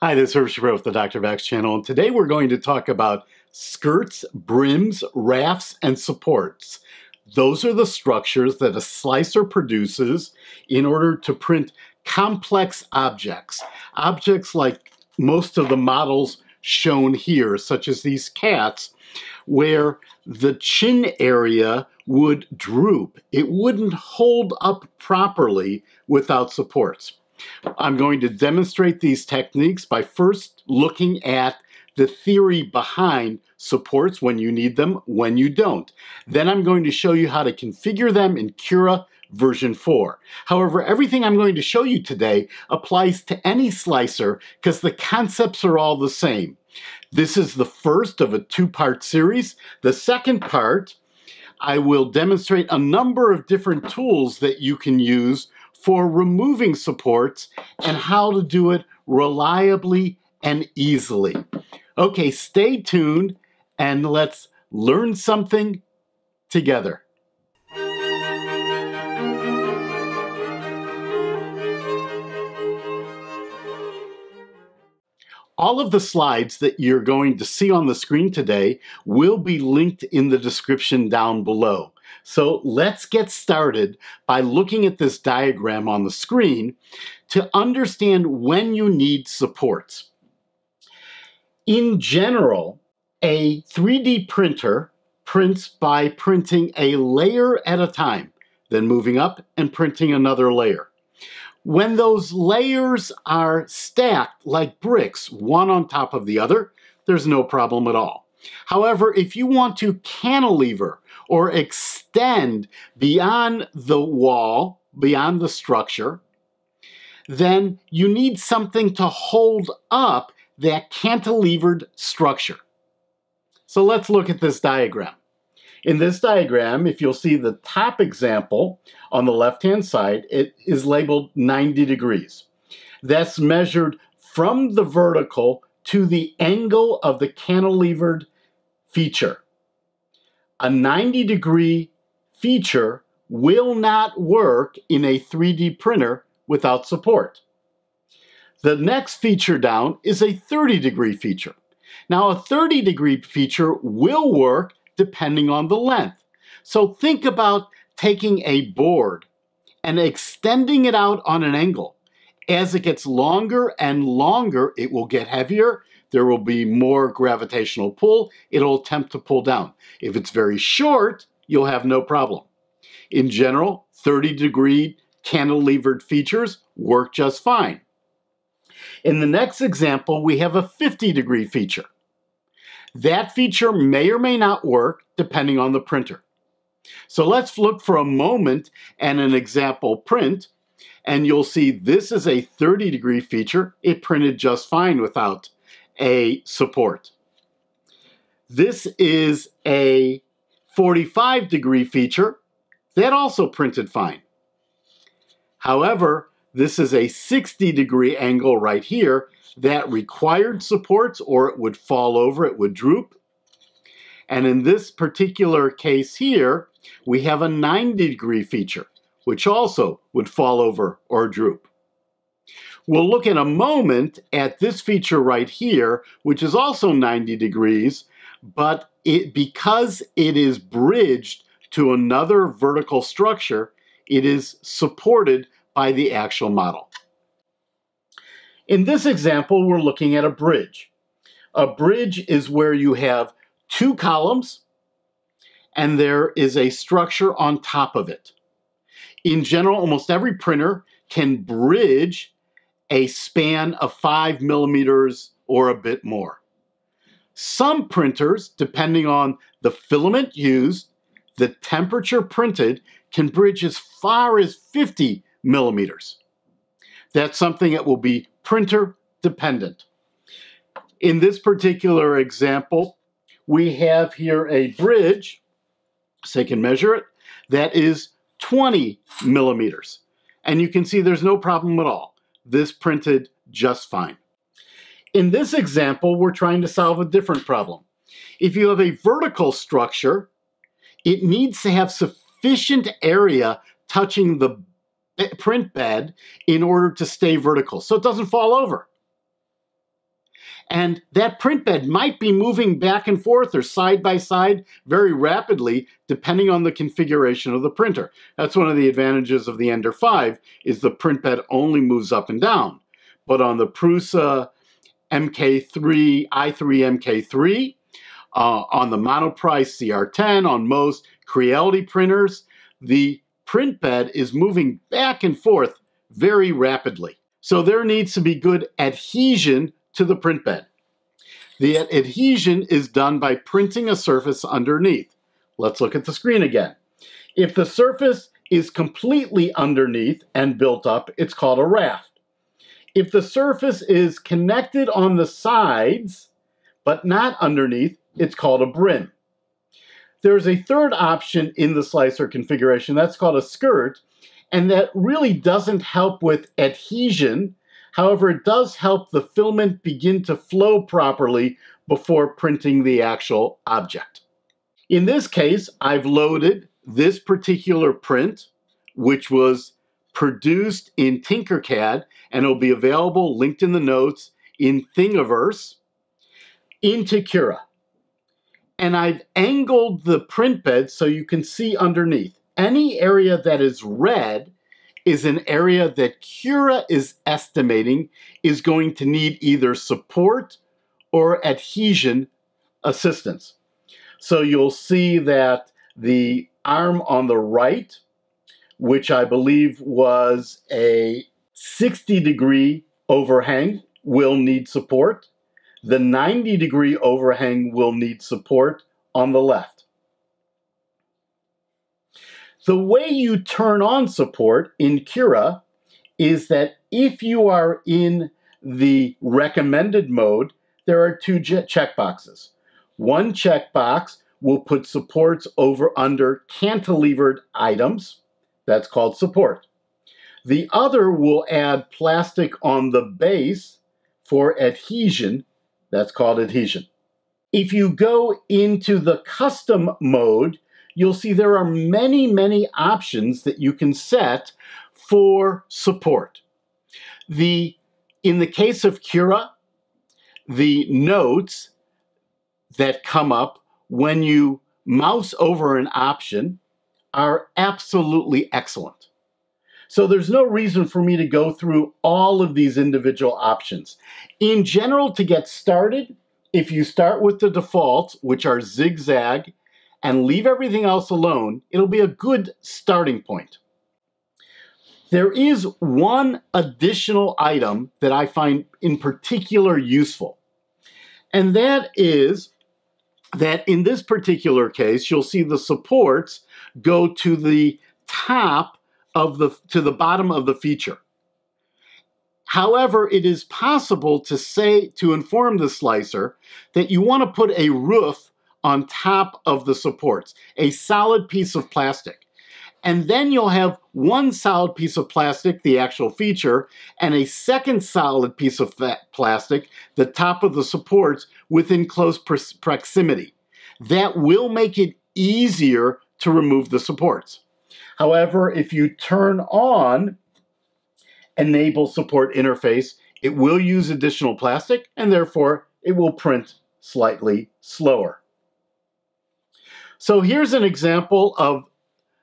Hi, this is Irv Shapiro with the Dr. Vax channel, and today we're going to talk about skirts, brims, rafts, and supports. Those are the structures that a slicer produces in order to print complex objects. Objects like most of the models shown here, such as these cats, where the chin area would droop. It wouldn't hold up properly without supports. I'm going to demonstrate these techniques by first looking at the theory behind supports when you need them, when you don't. Then I'm going to show you how to configure them in Cura version 4. However, everything I'm going to show you today applies to any slicer because the concepts are all the same. This is the first of a two-part series. The second part, I will demonstrate a number of different tools that you can use for removing supports and how to do it reliably and easily. Okay, stay tuned and let's learn something together. All of the slides that you're going to see on the screen today will be linked in the description down below. So let's get started by looking at this diagram on the screen to understand when you need supports. In general, a 3D printer prints by printing a layer at a time, then moving up and printing another layer. When those layers are stacked like bricks, one on top of the other, there's no problem at all. However, if you want to cantilever or extend beyond the wall, beyond the structure, then you need something to hold up that cantilevered structure. So let's look at this diagram. In this diagram, if you'll see the top example on the left-hand side, it is labeled 90 degrees. That's measured from the vertical to the angle of the cantilevered feature. A 90 degree feature will not work in a 3D printer without support. The next feature down is a 30 degree feature. Now a 30 degree feature will work depending on the length. So think about taking a board and extending it out on an angle. As it gets longer and longer, it will get heavier. There will be more gravitational pull. It'll attempt to pull down. If it's very short, you'll have no problem. In general, 30 degree cantilevered features work just fine. In the next example, we have a 50 degree feature. That feature may or may not work depending on the printer. So let's look for a moment at an example print and you'll see this is a 30 degree feature. It printed just fine without a support. This is a 45 degree feature that also printed fine. However, this is a 60 degree angle right here that required supports or it would fall over, it would droop. And in this particular case here, we have a 90 degree feature, which also would fall over or droop. We'll look in a moment at this feature right here, which is also 90 degrees, but it, because it is bridged to another vertical structure, it is supported by the actual model. In this example, we're looking at a bridge. A bridge is where you have two columns and there is a structure on top of it. In general, almost every printer can bridge a span of five millimeters or a bit more. Some printers, depending on the filament used, the temperature printed, can bridge as far as 50 millimeters. That's something that will be printer dependent. In this particular example, we have here a bridge, so you can measure it, that is 20 millimeters. And you can see there's no problem at all. This printed just fine. In this example, we're trying to solve a different problem. If you have a vertical structure, it needs to have sufficient area touching the print bed in order to stay vertical so it doesn't fall over. And that print bed might be moving back and forth or side by side very rapidly, depending on the configuration of the printer. That's one of the advantages of the Ender 5, is the print bed only moves up and down. But on the Prusa MK3, i3 MK3, uh, on the Monoprice CR10, on most Creality printers, the print bed is moving back and forth very rapidly. So there needs to be good adhesion to the print bed. The adhesion is done by printing a surface underneath. Let's look at the screen again. If the surface is completely underneath and built up, it's called a raft. If the surface is connected on the sides, but not underneath, it's called a brim. There's a third option in the slicer configuration, that's called a skirt, and that really doesn't help with adhesion. However, it does help the filament begin to flow properly before printing the actual object. In this case, I've loaded this particular print, which was produced in Tinkercad, and it'll be available, linked in the notes, in Thingiverse, into Cura. And I've angled the print bed so you can see underneath any area that is red is an area that Cura is estimating is going to need either support or adhesion assistance. So you'll see that the arm on the right, which I believe was a 60 degree overhang, will need support. The 90 degree overhang will need support on the left. The way you turn on support in Cura is that if you are in the recommended mode, there are two checkboxes. One checkbox will put supports over under cantilevered items. That's called support. The other will add plastic on the base for adhesion. That's called adhesion. If you go into the custom mode, you'll see there are many, many options that you can set for support. The, in the case of Cura, the notes that come up when you mouse over an option are absolutely excellent. So there's no reason for me to go through all of these individual options. In general, to get started, if you start with the defaults, which are zigzag and leave everything else alone, it'll be a good starting point. There is one additional item that I find in particular useful, and that is that in this particular case, you'll see the supports go to the top of the to the bottom of the feature. However, it is possible to say to inform the slicer that you want to put a roof on top of the supports, a solid piece of plastic. And then you'll have one solid piece of plastic, the actual feature, and a second solid piece of plastic, the top of the supports, within close proximity. That will make it easier to remove the supports. However, if you turn on Enable Support Interface, it will use additional plastic and therefore it will print slightly slower. So here's an example of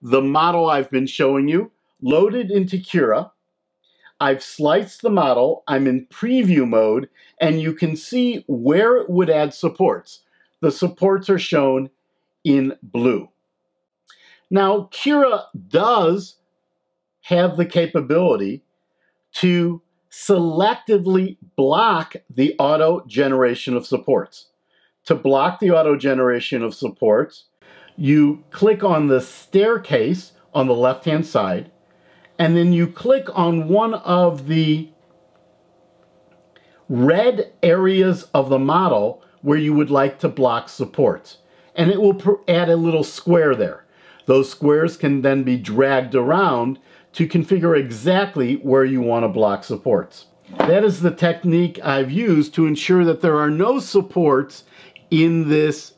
the model I've been showing you loaded into Cura. I've sliced the model, I'm in preview mode, and you can see where it would add supports. The supports are shown in blue. Now, Cura does have the capability to selectively block the auto generation of supports. To block the auto generation of supports, you click on the staircase on the left hand side, and then you click on one of the red areas of the model where you would like to block supports. And it will add a little square there. Those squares can then be dragged around to configure exactly where you want to block supports. That is the technique I've used to ensure that there are no supports in this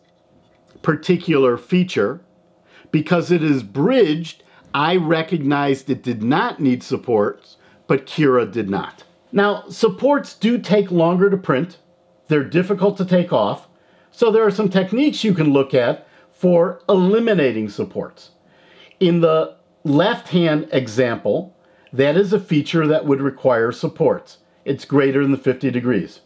particular feature. Because it is bridged, I recognized it did not need supports, but Cura did not. Now, supports do take longer to print they're difficult to take off. So there are some techniques you can look at for eliminating supports. In the left-hand example, that is a feature that would require supports. It's greater than the 50 degrees.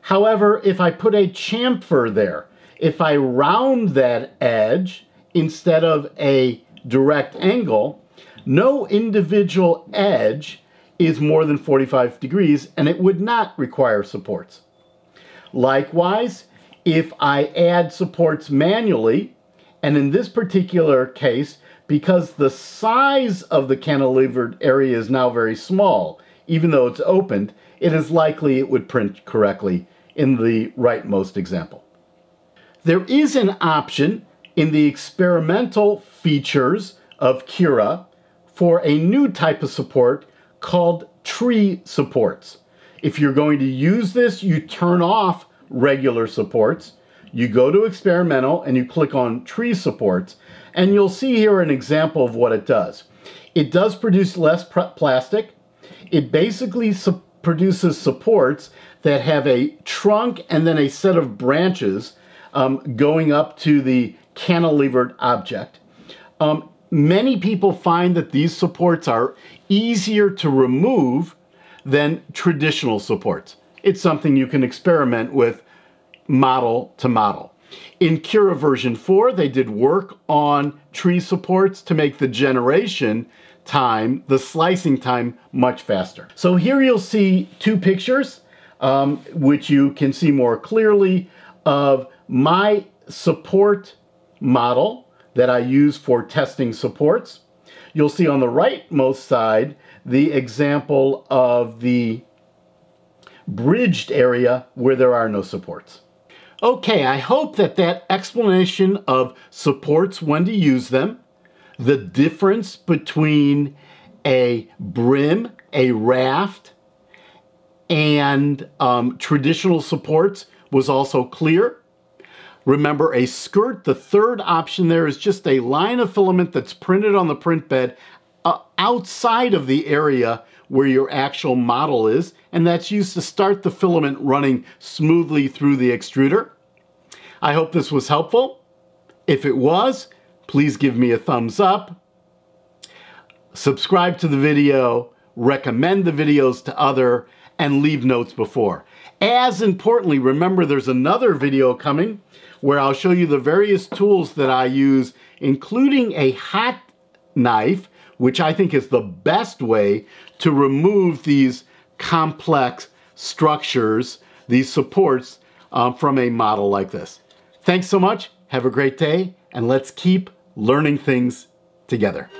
However, if I put a chamfer there, if I round that edge instead of a direct angle, no individual edge is more than 45 degrees and it would not require supports. Likewise, if I add supports manually, and in this particular case, because the size of the cantilevered area is now very small, even though it's opened, it is likely it would print correctly in the rightmost example. There is an option in the experimental features of Cura for a new type of support called tree supports. If you're going to use this, you turn off regular supports, you go to experimental and you click on tree supports, and you'll see here an example of what it does. It does produce less plastic. It basically su produces supports that have a trunk and then a set of branches um, going up to the cantilevered object. Um, many people find that these supports are easier to remove than traditional supports. It's something you can experiment with model to model. In Cura version 4, they did work on tree supports to make the generation time, the slicing time, much faster. So here you'll see two pictures, um, which you can see more clearly of my support model that I use for testing supports. You'll see on the rightmost side the example of the bridged area where there are no supports. Okay, I hope that that explanation of supports, when to use them, the difference between a brim, a raft, and um, traditional supports was also clear. Remember, a skirt, the third option there is just a line of filament that's printed on the print bed uh, outside of the area where your actual model is, and that's used to start the filament running smoothly through the extruder. I hope this was helpful. If it was, please give me a thumbs up. Subscribe to the video, recommend the videos to other, and leave notes before. As importantly, remember there's another video coming where I'll show you the various tools that I use, including a hot knife, which I think is the best way to remove these complex structures, these supports, um, from a model like this. Thanks so much, have a great day, and let's keep learning things together.